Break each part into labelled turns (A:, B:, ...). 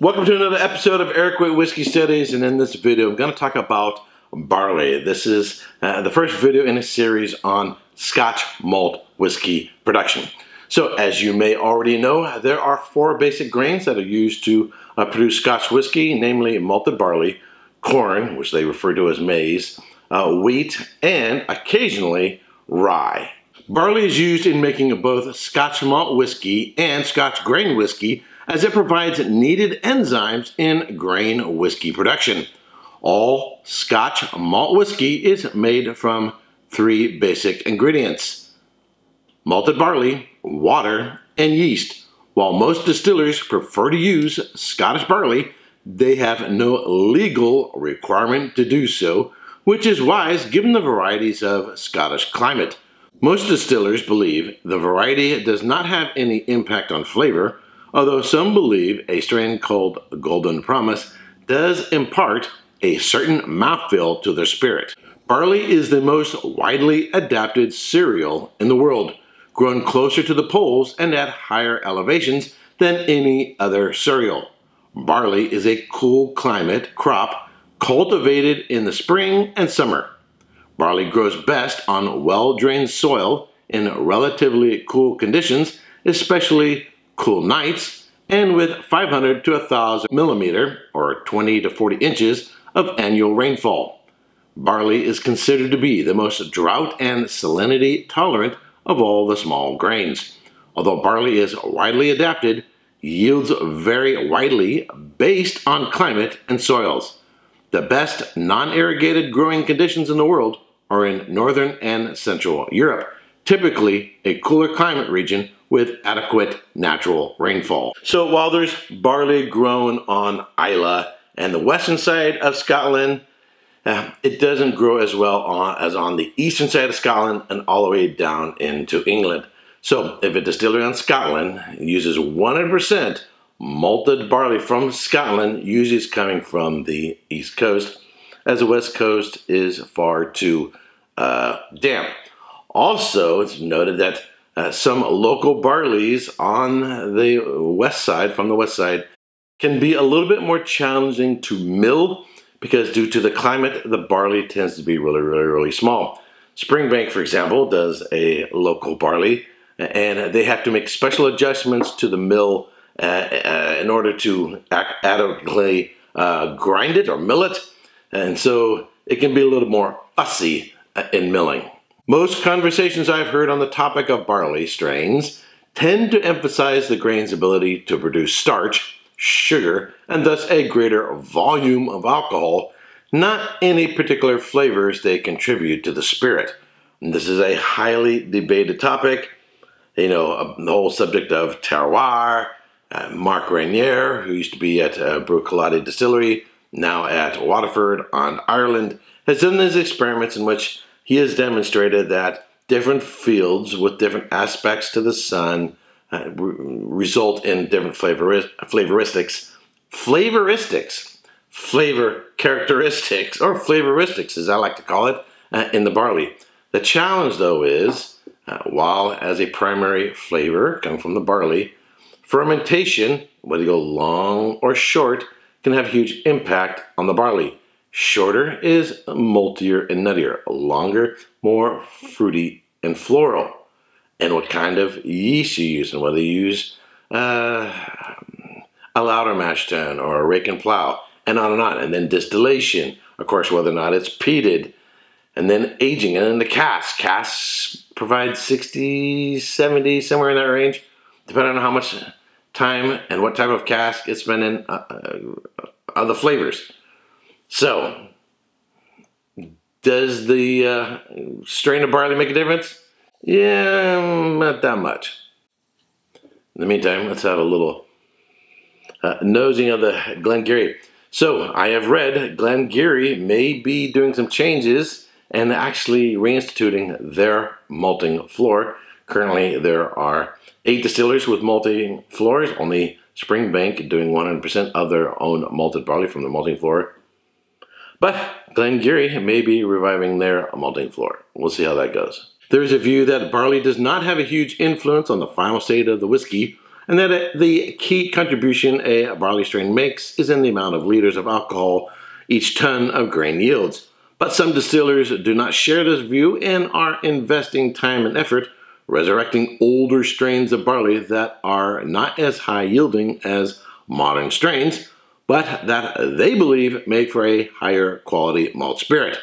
A: Welcome to another episode of Erik Wait Whiskey Studies, and in this video, I'm going to talk about barley. This is uh, the first video in a series on Scotch malt whiskey production. So, as you may already know, there are four basic grains that are used to uh, produce Scotch whiskey, namely malted barley, corn, which they refer to as maize, uh, wheat, and occasionally rye. Barley is used in making both Scotch malt whiskey and Scotch grain whiskey as it provides needed enzymes in grain whiskey production. All Scotch malt whiskey is made from three basic ingredients malted barley, water, and yeast. While most distillers prefer to use Scottish barley, they have no legal requirement to do so, which is wise given the varieties of Scottish climate. Most distillers believe the variety does not have any impact on flavor, although some believe a strain called Golden Promise does impart a certain mouthfeel to their spirit. Barley is the most widely adapted cereal in the world, grown closer to the poles and at higher elevations than any other cereal. Barley is a cool climate crop cultivated in the spring and summer. Barley grows best on well-drained soil in relatively cool conditions, especially cool nights, and with 500 to 1,000 millimeter, or 20 to 40 inches, of annual rainfall. Barley is considered to be the most drought and salinity tolerant of all the small grains. Although barley is widely adapted, yields vary widely based on climate and soils. The best non-irrigated growing conditions in the world are in northern and central Europe, typically a cooler climate region with adequate natural rainfall. So while there's barley grown on Islay and the western side of Scotland, uh, it doesn't grow as well on, as on the eastern side of Scotland and all the way down into England. So if a distillery in Scotland uses 100% malted barley from Scotland, usually it's coming from the east coast, as the west coast is far too uh, damp. Also, it's noted that uh, some local barleys on the west side, from the west side, can be a little bit more challenging to mill because due to the climate, the barley tends to be really, really, really small. Springbank, for example, does a local barley and they have to make special adjustments to the mill uh, uh, in order to adequately uh, grind it or mill it. And so it can be a little more fussy uh, in milling. Most conversations I've heard on the topic of barley strains tend to emphasize the grain's ability to produce starch, sugar, and thus a greater volume of alcohol, not any particular flavors they contribute to the spirit. And this is a highly debated topic. You know, uh, the whole subject of terroir, uh, Mark Reynier, who used to be at uh, Bruichladdich Distillery, now at Waterford on Ireland, has done these experiments in which he has demonstrated that different fields with different aspects to the sun uh, result in different flavor flavoristics. Flavoristics, flavor characteristics, or flavoristics as I like to call it, uh, in the barley. The challenge though is, uh, while as a primary flavor coming from the barley, fermentation, whether you go long or short, can have huge impact on the barley. Shorter is maltier and nuttier. Longer, more fruity and floral. And what kind of yeast you use, and whether you use uh, a lauter mash tun or a rake and plow, and on and on. And then distillation, of course, whether or not it's peated, and then aging, and then the cask. Casks provide 60, 70, somewhere in that range, depending on how much time and what type of cask it's been in, uh, uh, the flavors. So, does the uh, strain of barley make a difference? Yeah, not that much. In the meantime, let's have a little uh, nosing of the Glengarry. So, I have read Glengarry may be doing some changes and actually reinstituting their malting floor. Currently, there are eight distillers with malting floors, only Springbank doing 100% of their own malted barley from the malting floor but Glengarry may be reviving their malting floor. We'll see how that goes. There is a view that barley does not have a huge influence on the final state of the whiskey, and that the key contribution a barley strain makes is in the amount of liters of alcohol each ton of grain yields. But some distillers do not share this view and are investing time and effort resurrecting older strains of barley that are not as high yielding as modern strains, but that they believe make for a higher quality malt spirit.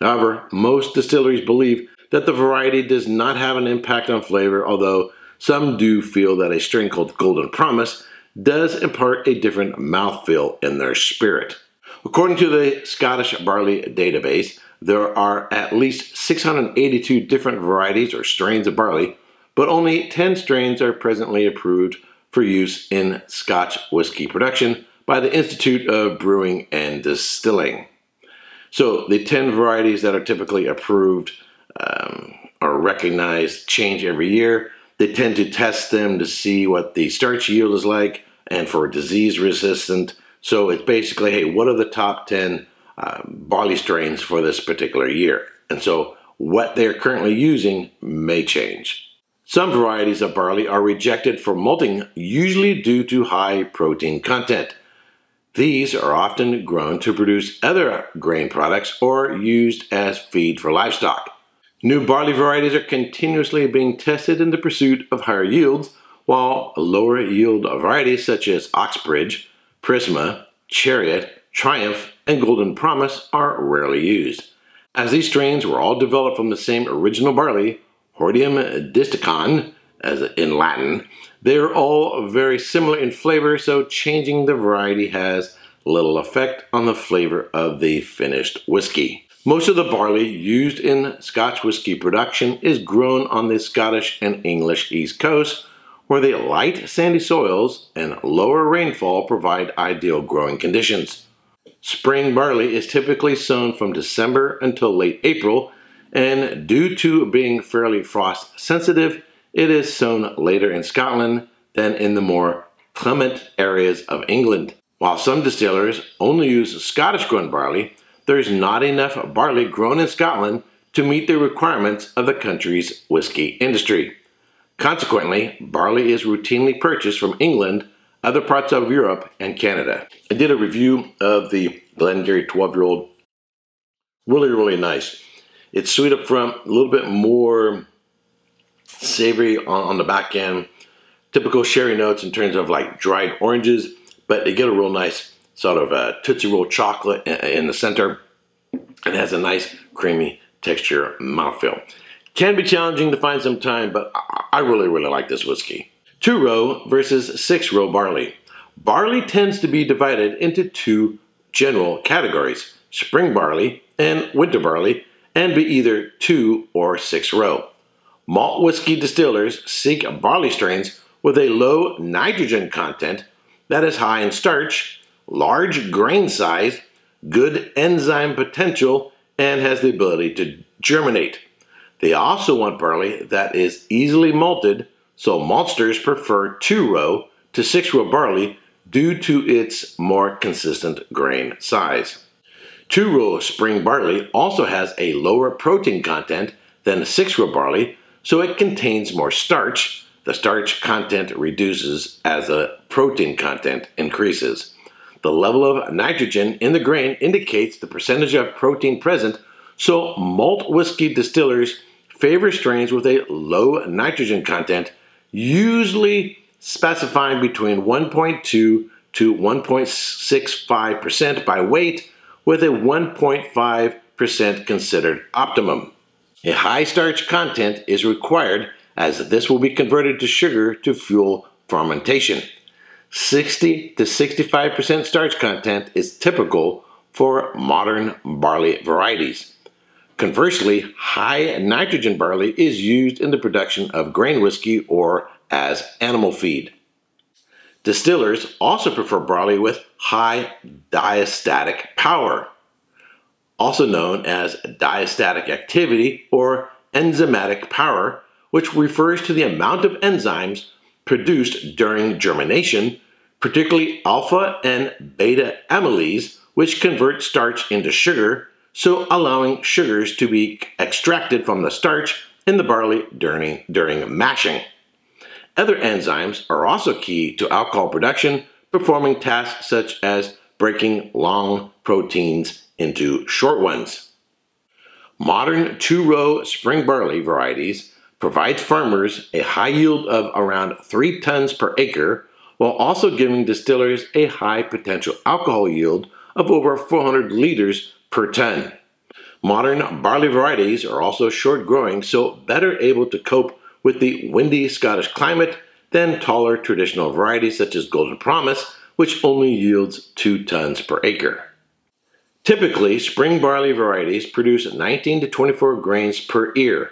A: However, most distilleries believe that the variety does not have an impact on flavor, although some do feel that a strain called Golden Promise does impart a different mouthfeel in their spirit. According to the Scottish Barley Database, there are at least 682 different varieties or strains of barley, but only 10 strains are presently approved for use in Scotch whiskey production by the Institute of Brewing and Distilling. So the 10 varieties that are typically approved um, or recognized change every year. They tend to test them to see what the starch yield is like and for disease resistant. So it's basically, hey, what are the top 10 uh, barley strains for this particular year? And so what they're currently using may change. Some varieties of barley are rejected for malting, usually due to high protein content. These are often grown to produce other grain products or used as feed for livestock. New barley varieties are continuously being tested in the pursuit of higher yields, while lower yield varieties such as Oxbridge, Prisma, Chariot, Triumph, and Golden Promise are rarely used. As these strains were all developed from the same original barley, Hordeum distichon, as in Latin, they're all very similar in flavor, so changing the variety has little effect on the flavor of the finished whiskey. Most of the barley used in Scotch whiskey production is grown on the Scottish and English East Coast, where the light sandy soils and lower rainfall provide ideal growing conditions. Spring barley is typically sown from December until late April, and due to being fairly frost sensitive, it is sown later in Scotland than in the more clement areas of England. While some distillers only use Scottish grown barley, there is not enough barley grown in Scotland to meet the requirements of the country's whiskey industry. Consequently, barley is routinely purchased from England, other parts of Europe, and Canada. I did a review of the Glengarry 12 year old. Really, really nice. It's sweet up front, a little bit more savory on, on the back end. Typical sherry notes in terms of like dried oranges, but they get a real nice sort of uh, Tootsie Roll chocolate in, the center. It has a nice creamy texture mouthfeel. Can be challenging to find some time, but I really, really like this whiskey. Two row versus six row barley. Barley tends to be divided into two general categories spring barley and winter barley, and be either two or six row. Malt whiskey distillers seek barley strains with a low nitrogen content that is high in starch, large grain size, good enzyme potential, and has the ability to germinate. They also want barley that is easily malted, so maltsters prefer two row to six row barley due to its more consistent grain size. Two row spring barley also has a lower protein content than six row barley so it contains more starch. The starch content reduces as the protein content increases. The level of nitrogen in the grain indicates the percentage of protein present, so malt whiskey distillers favor strains with a low nitrogen content, usually specifying between 1.2 to 1.65% by weight, with a 1.5% considered optimum. A high starch content is required as this will be converted to sugar to fuel fermentation. 60 to 65% starch content is typical for modern barley varieties. Conversely, high nitrogen barley is used in the production of grain whiskey or as animal feed. Distillers also prefer barley with high diastatic power also known as diastatic activity or enzymatic power, which refers to the amount of enzymes produced during germination, particularly alpha and beta amylase, which convert starch into sugar, so allowing sugars to be extracted from the starch in the barley during, during mashing. Other enzymes are also key to alcohol production, performing tasks such as breaking long proteins into short ones. Modern two-row spring barley varieties provides farmers a high yield of around 3 tons per acre while also giving distillers a high potential alcohol yield of over 400 liters per ton. Modern barley varieties are also short growing, so better able to cope with the windy Scottish climate than taller traditional varieties such as Golden Promise, which only yields 2 tons per acre. Typically, spring barley varieties produce 19 to 24 grains per ear,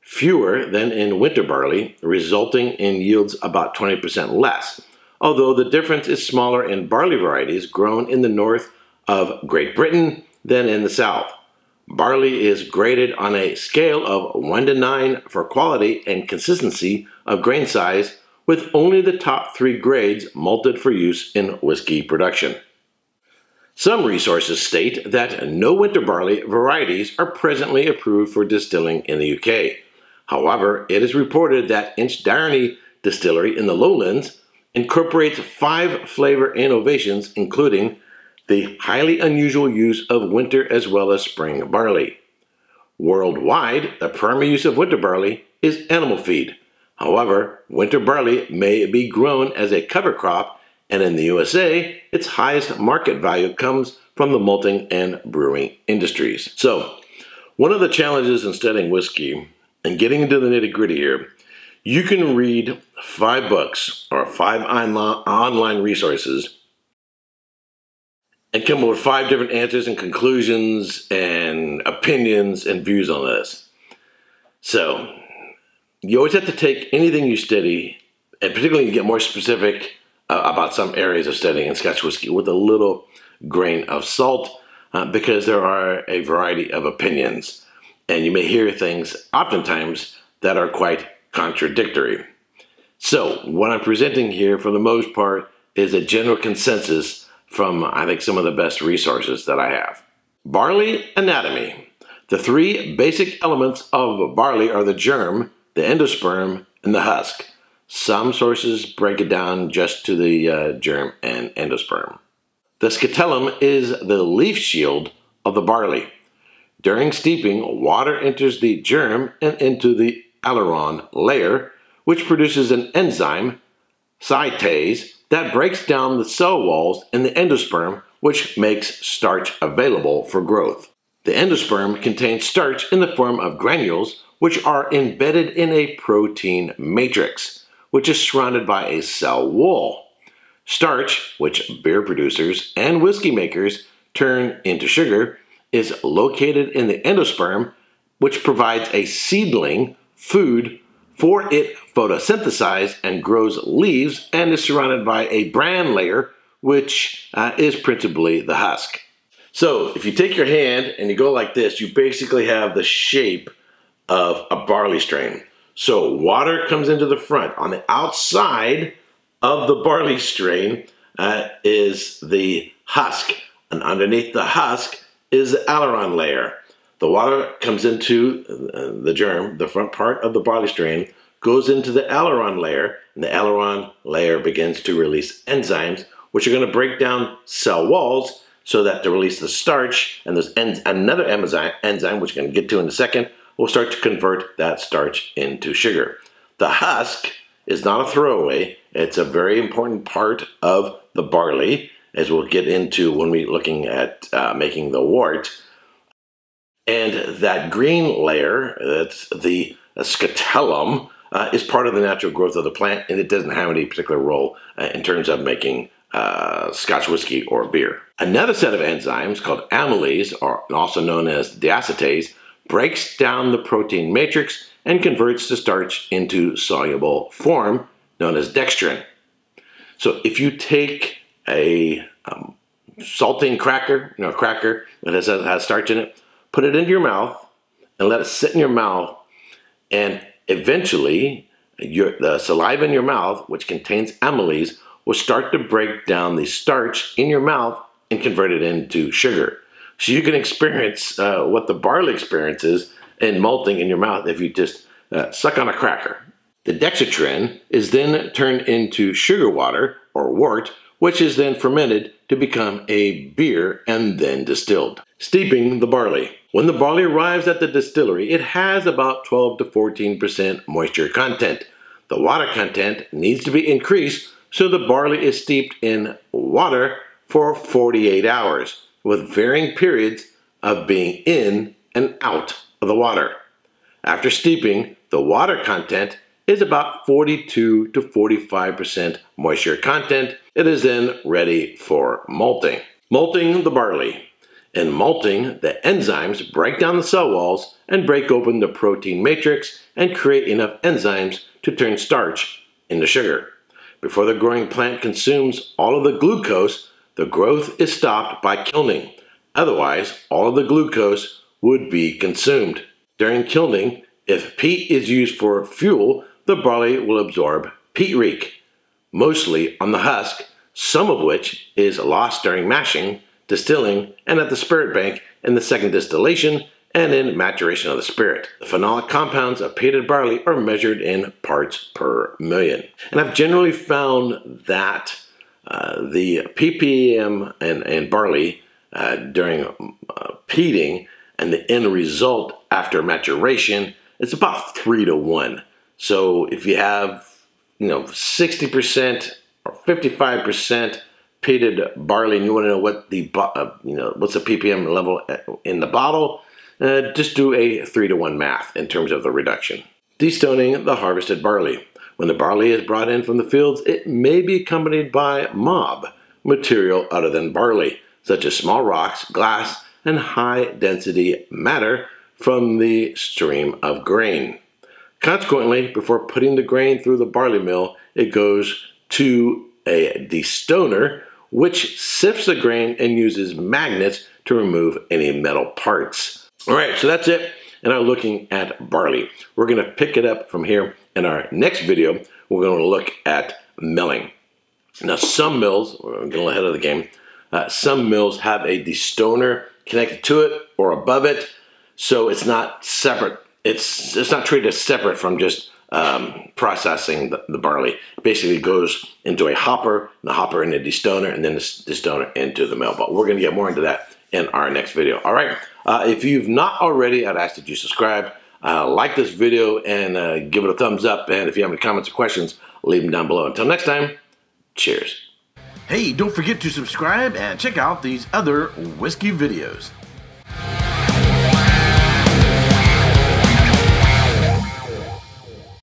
A: fewer than in winter barley, resulting in yields about 20% less, although the difference is smaller in barley varieties grown in the north of Great Britain than in the south. Barley is graded on a scale of 1 to 9 for quality and consistency of grain size, with only the top three grades malted for use in whiskey production. Some resources state that no winter barley varieties are presently approved for distilling in the UK. However, it is reported that Inchdairnie Distillery in the lowlands incorporates five flavor innovations, including the highly unusual use of winter as well as spring barley. Worldwide, the primary use of winter barley is animal feed. However, winter barley may be grown as a cover crop, and in the USA, its highest market value comes from the malting and brewing industries. So, one of the challenges in studying whiskey and getting into the nitty gritty here, you can read five books or five online resources and come up with five different answers and conclusions and opinions and views on this. So, you always have to take anything you study, and particularly you get more specific uh, about some areas of studying in Scotch whiskey with a little grain of salt, uh, because there are a variety of opinions, and you may hear things oftentimes that are quite contradictory. So, what I'm presenting here, for the most part, is a general consensus from, I think, some of the best resources that I have. Barley anatomy. The three basic elements of barley are the germ, the endosperm, and the husk. Some sources break it down just to the uh, germ and endosperm. The scutellum is the leaf shield of the barley. During steeping, water enters the germ and into the aleurone layer, which produces an enzyme, synthase, that breaks down the cell walls in the endosperm, which makes starch available for growth. The endosperm contains starch in the form of granules, which are embedded in a protein matrix, which is surrounded by a cell wall. Starch, which beer producers and whiskey makers turn into sugar, is located in the endosperm, which provides a seedling food for it photosynthesizes and grows leaves and is surrounded by a bran layer, which uh, is principally the husk. So if you take your hand and you go like this, you basically have the shape of a barley strain. So water comes into the front. On the outside of the barley strain uh, is the husk. And underneath the husk is the aleurone layer. The water comes into uh, the germ, the front part of the barley strain, goes into the aleurone layer, and the aleurone layer begins to release enzymes, which are going to break down cell walls so that to release the starch, and there's en another enzyme, enzyme, which we're going to get to in a second, will start to convert that starch into sugar. The husk is not a throwaway. It's a very important part of the barley, as we'll get into when we're looking at uh, making the wort. And that green layer, that's the scutellum, uh, is part of the natural growth of the plant, and it doesn't have any particular role uh, in terms of making uh, Scotch whiskey or beer. Another set of enzymes called amylase, or also known as diastase, breaks down the protein matrix and converts the starch into soluble form known as dextrin. So if you take a um, saltine cracker, you know, a cracker that has, has starch in it, put it into your mouth and let it sit in your mouth and eventually your, the saliva in your mouth, which contains amylase, will start to break down the starch in your mouth and convert it into sugar. So you can experience uh, what the barley experiences in malting in your mouth if you just uh, suck on a cracker. The dextrin is then turned into sugar water, or wort, which is then fermented to become a beer and then distilled. Steeping the barley. When the barley arrives at the distillery, it has about 12 to 14% moisture content. The water content needs to be increased, so the barley is steeped in water for 48 hours, with varying periods of being in and out of the water. After steeping, the water content is about 42 to 45% moisture content. It is then ready for malting. Malting the barley. In malting, the enzymes break down the cell walls and break open the protein matrix and create enough enzymes to turn starch into sugar. Before the growing plant consumes all of the glucose, the growth is stopped by kilning. Otherwise, all of the glucose would be consumed. During kilning, if peat is used for fuel, the barley will absorb peat reek, mostly on the husk, some of which is lost during mashing, distilling, and at the spirit bank in the second distillation and in maturation of the spirit. The phenolic compounds of peated barley are measured in parts per million. And I've generally found that the ppm and, and barley uh, during uh, peating and the end result after maturation is about three to one. So if you have, you know, 60% or 55% peated barley and you want to know what the, uh, you know, what's the ppm level in the bottle, uh, just do a 3 to 1 math in terms of the reduction. Destoning the harvested barley. When the barley is brought in from the fields, it may be accompanied by mob, material other than barley, such as small rocks, glass, and high density matter from the stream of grain. Consequently, before putting the grain through the barley mill, it goes to a destoner, which sifts the grain and uses magnets to remove any metal parts. All right, so that's it. And I'm looking at barley. We're going to pick it up from here in our next video. We're going to look at milling. Now, some mills, we're getting ahead of the game, uh, some mills have a destoner connected to it or above it, so it's not separate. It's it's not treated as separate from just um, processing the, the, barley. Basically goes into a hopper, the hopper into a destoner, and then the destoner into the mill. But we're going to get more into that in our next video. All right. Uh, if you've not already, I'd ask that you subscribe, uh, like this video, and uh, give it a thumbs up. And if you have any comments or questions, leave them down below. Until next time, cheers. Hey, don't forget to subscribe and check out these other whiskey videos.